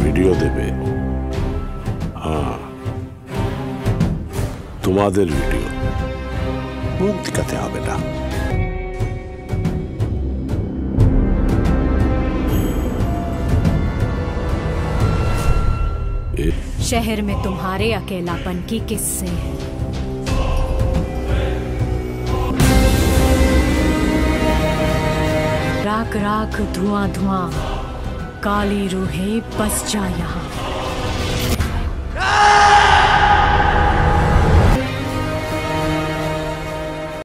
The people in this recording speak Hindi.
ভিডিও দেবে হ্যাঁ তোমাদের ভিডিও মুখ দেখাতে হবে না ए, शहर में तुम्हारे अकेलापन की किस्से हैं राख राख धुआं धुआं काली रूहें बस जा यहाँ।